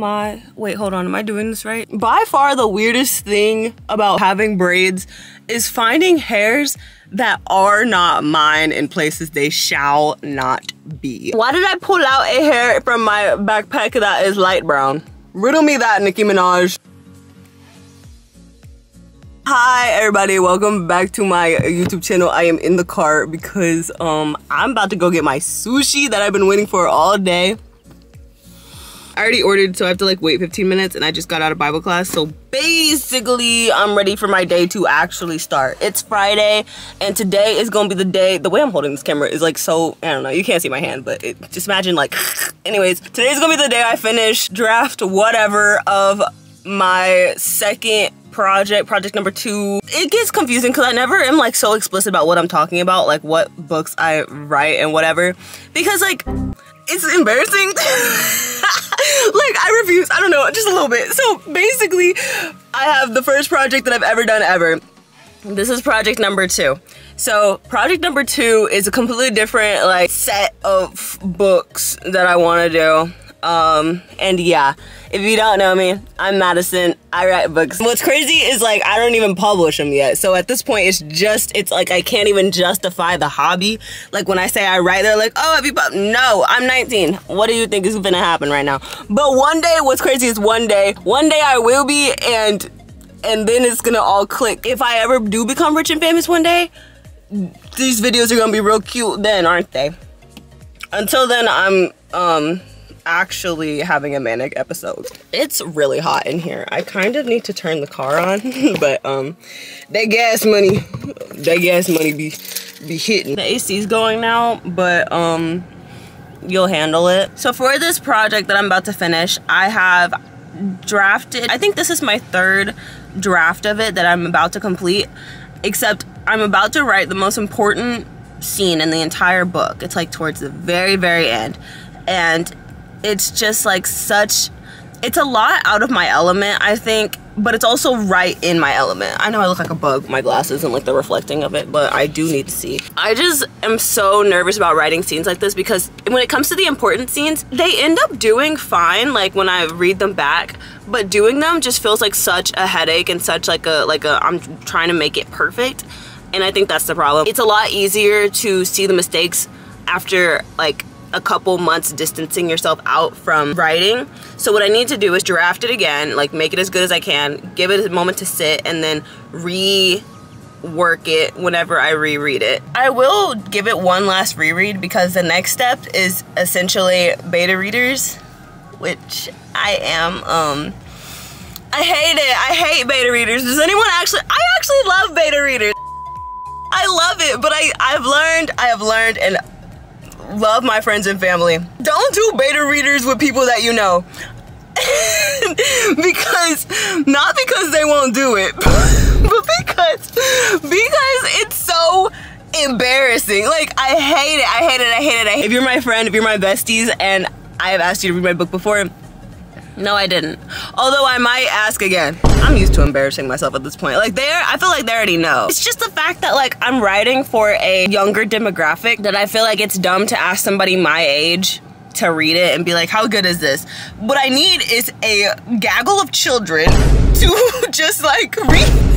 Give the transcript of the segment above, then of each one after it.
my, wait, hold on, am I doing this right? By far the weirdest thing about having braids is finding hairs that are not mine in places they shall not be. Why did I pull out a hair from my backpack that is light brown? Riddle me that, Nicki Minaj. Hi everybody, welcome back to my YouTube channel. I am in the car because um I'm about to go get my sushi that I've been waiting for all day. I already ordered, so I have to like wait 15 minutes and I just got out of Bible class. So basically, I'm ready for my day to actually start. It's Friday and today is gonna be the day, the way I'm holding this camera is like so, I don't know, you can't see my hand, but it, just imagine like, anyways, today's gonna be the day I finish draft whatever of my second project, project number two. It gets confusing because I never am like so explicit about what I'm talking about, like what books I write and whatever. Because like, it's embarrassing. like I refuse, I don't know, just a little bit. So basically, I have the first project that I've ever done ever. This is project number two. So project number two is a completely different like set of books that I want to do. Um, and yeah, if you don't know me, I'm Madison. I write books. What's crazy is like I don't even publish them yet. So at this point, it's just it's like I can't even justify the hobby. Like when I say I write, they're like, "Oh, have you?" No, I'm 19. What do you think is gonna happen right now? But one day, what's crazy is one day, one day I will be, and and then it's gonna all click. If I ever do become rich and famous one day, these videos are gonna be real cute then, aren't they? Until then, I'm um actually having a manic episode. It's really hot in here. I kind of need to turn the car on, but um, that gas money, that gas money be be hitting. The AC's going now, but um, you'll handle it. So for this project that I'm about to finish, I have drafted, I think this is my third draft of it that I'm about to complete, except I'm about to write the most important scene in the entire book. It's like towards the very, very end. And it's just like such it's a lot out of my element i think but it's also right in my element. I know i look like a bug my glasses and like the reflecting of it but i do need to see. I just am so nervous about writing scenes like this because when it comes to the important scenes they end up doing fine like when i read them back but doing them just feels like such a headache and such like a like a i'm trying to make it perfect and i think that's the problem. It's a lot easier to see the mistakes after like a couple months distancing yourself out from writing. So what I need to do is draft it again, like make it as good as I can, give it a moment to sit, and then rework it whenever I reread it. I will give it one last reread because the next step is essentially beta readers, which I am, um, I hate it. I hate beta readers. Does anyone actually, I actually love beta readers. I love it, but I, I've learned, I have learned, and love my friends and family. Don't do beta readers with people that you know. because not because they won't do it, but because because it's so embarrassing. Like I hate it. I hate it. I hate it. I hate it. If you're my friend, if you're my besties, and I have asked you to read my book before, no, I didn't. Although I might ask again. I'm used to embarrassing myself at this point. Like they're, I feel like they already know. It's just the fact that like I'm writing for a younger demographic that I feel like it's dumb to ask somebody my age to read it and be like, how good is this? What I need is a gaggle of children to just like read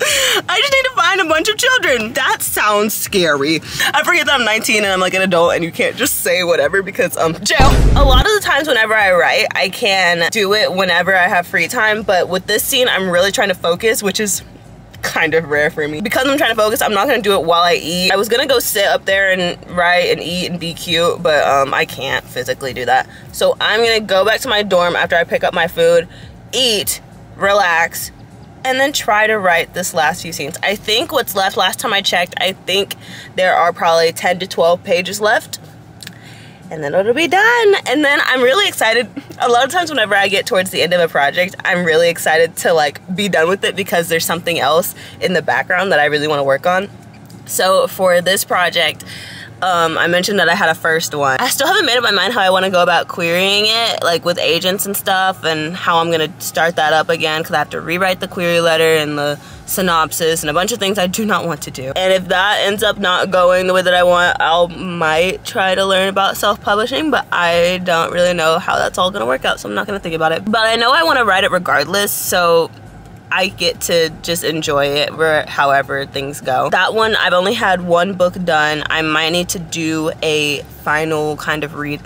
I just need to find a bunch of children. That sounds scary. I forget that I'm 19 and I'm like an adult and you can't just say whatever because um jail. A lot of the times whenever I write, I can do it whenever I have free time, but with this scene, I'm really trying to focus, which is kind of rare for me. Because I'm trying to focus, I'm not gonna do it while I eat. I was gonna go sit up there and write and eat and be cute, but um, I can't physically do that. So I'm gonna go back to my dorm after I pick up my food, eat, relax, and then try to write this last few scenes. I think what's left, last time I checked, I think there are probably 10 to 12 pages left and then it'll be done. And then I'm really excited. A lot of times whenever I get towards the end of a project, I'm really excited to like be done with it because there's something else in the background that I really want to work on. So for this project, um, I mentioned that I had a first one. I still haven't made up my mind how I want to go about querying it, like with agents and stuff, and how I'm gonna start that up again because I have to rewrite the query letter and the synopsis and a bunch of things I do not want to do. And if that ends up not going the way that I want, I might try to learn about self-publishing, but I don't really know how that's all gonna work out, so I'm not gonna think about it. But I know I want to write it regardless, so I get to just enjoy it where however things go. That one, I've only had one book done. I might need to do a final kind of read.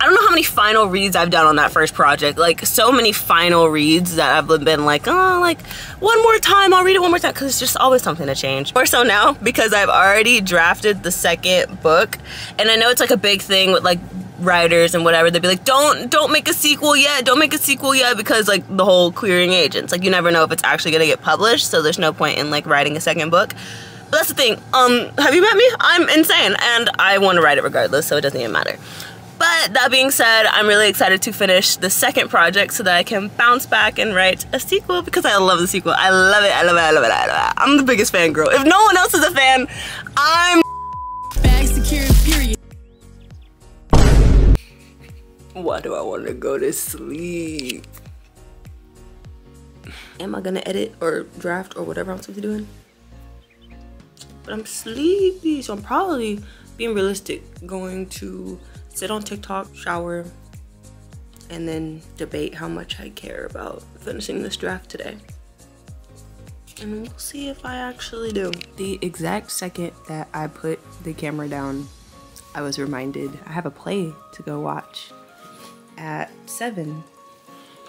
I don't know how many final reads I've done on that first project. Like so many final reads that I've been like, oh, like one more time, I'll read it one more time because it's just always something to change. More so now because I've already drafted the second book and I know it's like a big thing with like writers and whatever they'd be like don't don't make a sequel yet don't make a sequel yet because like the whole querying agents like you never know if it's actually gonna get published so there's no point in like writing a second book but that's the thing um have you met me i'm insane and i want to write it regardless so it doesn't even matter but that being said, I'm really excited to finish the second project so that I can bounce back and write a sequel because I love the sequel. I love it, I love it, I love it, I love it. I'm the biggest fan girl. If no one else is a fan, I'm Why do I want to go to sleep? Am I gonna edit or draft or whatever I'm supposed to be doing? But I'm sleepy, so I'm probably being realistic, going to sit on TikTok, shower, and then debate how much I care about finishing this draft today. And we'll see if I actually do. The exact second that I put the camera down, I was reminded I have a play to go watch at 7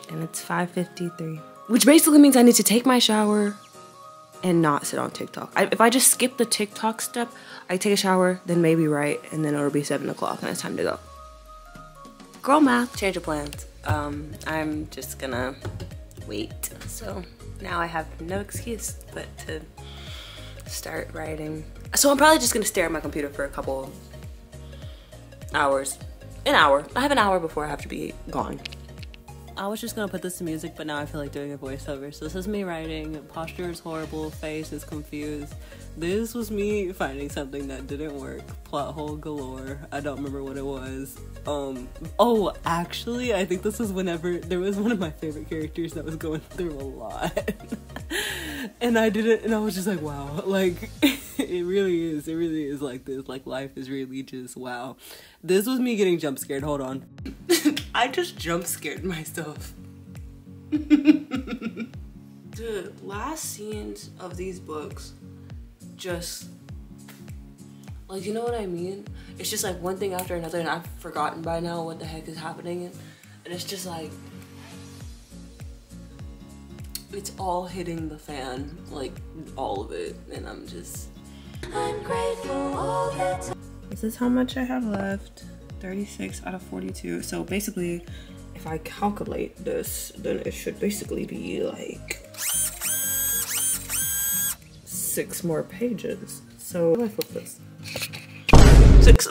and it's 5.53 which basically means I need to take my shower and not sit on TikTok. I, if I just skip the TikTok step, I take a shower, then maybe write, and then it'll be 7 o'clock and it's time to go. Girl math, change of plans. Um, I'm just gonna wait. So now I have no excuse but to start writing. So I'm probably just gonna stare at my computer for a couple hours an hour. I have an hour before I have to be gone. I was just gonna put this to music, but now I feel like doing a voiceover. So this is me writing. Posture is horrible. Face is confused. This was me finding something that didn't work. Plot hole galore. I don't remember what it was. Um. Oh, actually, I think this was whenever there was one of my favorite characters that was going through a lot, and I did it, and I was just like, wow, like it really is. It really is like this. Like life is really just wow. This was me getting jump scared. Hold on. I just jump scared myself. the last scenes of these books just like you know what I mean? It's just like one thing after another and I've forgotten by now what the heck is happening and it's just like it's all hitting the fan, like all of it, and I'm just this is how much I have left. 36 out of 42. So basically, if I calculate this, then it should basically be like six more pages. So I flip this? Six.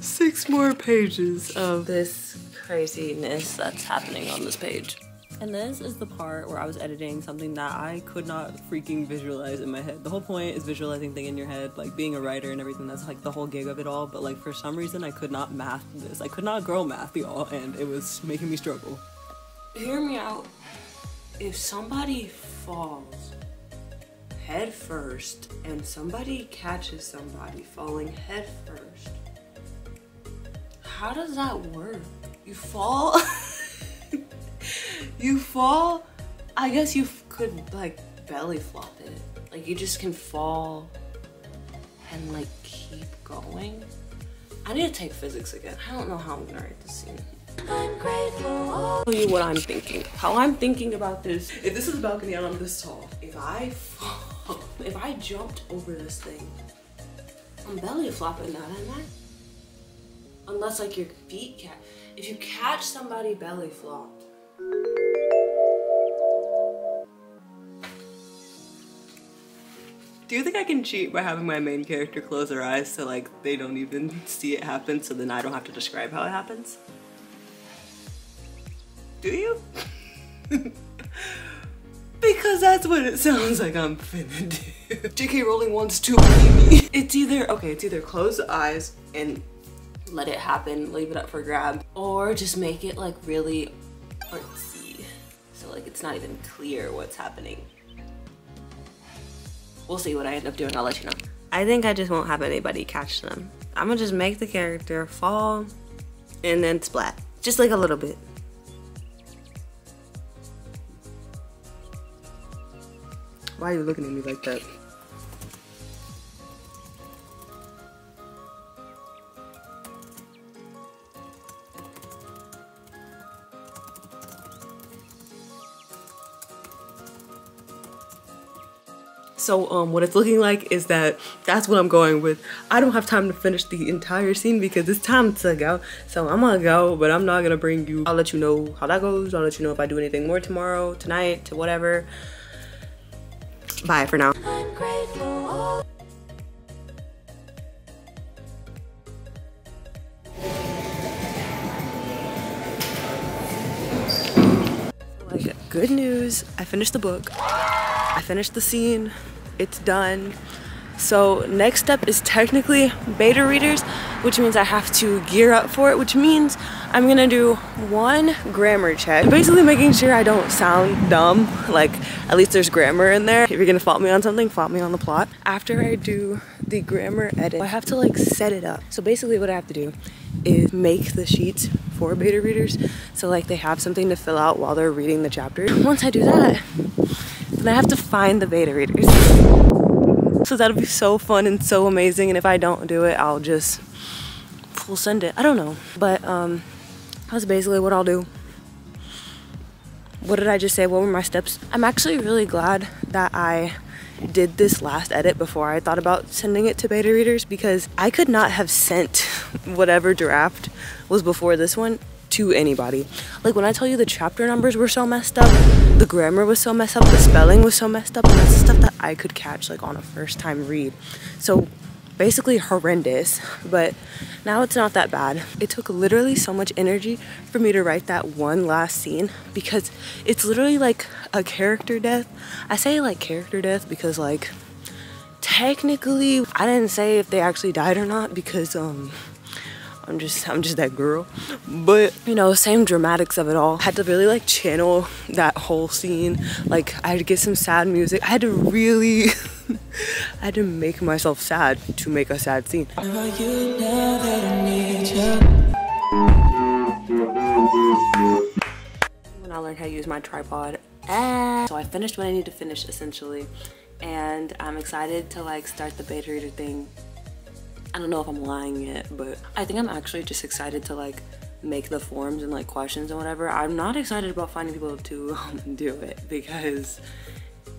six more pages of this craziness that's happening on this page. And this is the part where I was editing something that I could not freaking visualize in my head. The whole point is visualizing thing in your head, like being a writer and everything. That's like the whole gig of it all. But like for some reason, I could not math this. I could not grow math, y'all, and it was making me struggle. Hear me out. If somebody falls head first and somebody catches somebody falling head first, how does that work? You fall. you fall, I guess you could like belly flop it. Like you just can fall and like keep going. I need to take physics again. I don't know how I'm gonna write this scene. I'm grateful. I'll tell you what I'm thinking. How I'm thinking about this. If this is a balcony and I'm this tall, if I fall, if I jumped over this thing, I'm belly flopping that, am I? Unless like your feet catch. If you catch somebody belly flopped, Do you think I can cheat by having my main character close their eyes so like they don't even see it happen so then I don't have to describe how it happens? Do you? because that's what it sounds like I'm finna do. JK Rowling wants to me. It's either, okay, it's either close the eyes and let it happen, leave it up for grab, or just make it like really artsy. So like it's not even clear what's happening. We'll see what I end up doing, I'll let you know. I think I just won't have anybody catch them. I'm gonna just make the character fall and then splat. Just like a little bit. Why are you looking at me like that? So um, what it's looking like is that that's what I'm going with. I don't have time to finish the entire scene because it's time to go. So I'm gonna go, but I'm not gonna bring you. I'll let you know how that goes. I'll let you know if I do anything more tomorrow, tonight, to whatever. Bye for now. Good news, I finished the book. I finished the scene, it's done. So next step is technically beta readers, which means I have to gear up for it, which means I'm gonna do one grammar check. Basically making sure I don't sound dumb, like at least there's grammar in there. If you're gonna fault me on something, fault me on the plot. After I do the grammar edit, I have to like set it up. So basically what I have to do is make the sheets for beta readers so like they have something to fill out while they're reading the chapter. Once I do that, then I have to find the beta readers. So that'll be so fun and so amazing. And if I don't do it, I'll just full send it. I don't know. But um, that's basically what I'll do. What did I just say? What were my steps? I'm actually really glad that I did this last edit before I thought about sending it to beta readers because I could not have sent whatever draft was before this one to anybody. Like when I tell you the chapter numbers were so messed up, the grammar was so messed up, the spelling was so messed up, that's the stuff that I could catch like on a first time read. So basically horrendous, but now it's not that bad. It took literally so much energy for me to write that one last scene because it's literally like a character death. I say like character death because like technically I didn't say if they actually died or not because um I'm just I'm just that girl. But you know, same dramatics of it all. Had to really like channel that whole scene. Like I had to get some sad music. I had to really I had to make myself sad to make a sad scene. When I learned how to use my tripod. And so I finished what I need to finish essentially. And I'm excited to like start the beta reader thing I don't know if I'm lying yet, but I think I'm actually just excited to like make the forms and like questions and whatever. I'm not excited about finding people to um, do it because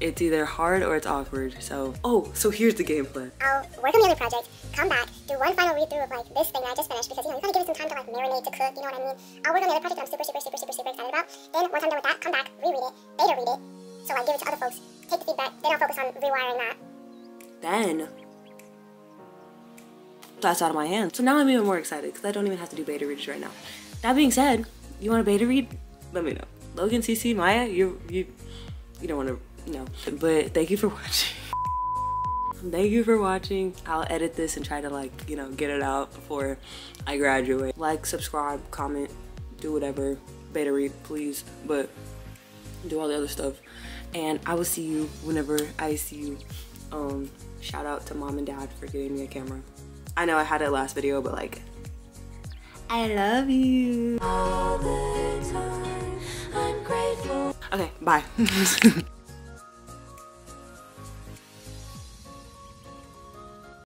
it's either hard or it's awkward. So, oh, so here's the game plan. I'll work on the other project, come back, do one final read through of like this thing that I just finished because you know you gotta give it some time to like marinate to cook. You know what I mean? I'll work on the other project I'm super, super, super, super, super excited about. Then once I'm done with that, come back, reread it, beta read it. So like give it to other folks, take the feedback. Then I'll focus on rewiring that. Then that's out of my hands. So now I'm even more excited because I don't even have to do beta readers right now. That being said, you want a beta read? Let me know. Logan, CC, Maya, you you you don't want to know. But thank you for watching. thank you for watching. I'll edit this and try to like, you know, get it out before I graduate. Like, subscribe, comment, do whatever. Beta read, please. But do all the other stuff. And I will see you whenever I see you. Um, shout out to mom and dad for getting me a camera. I know I had it last video, but like, I love you. Okay, bye.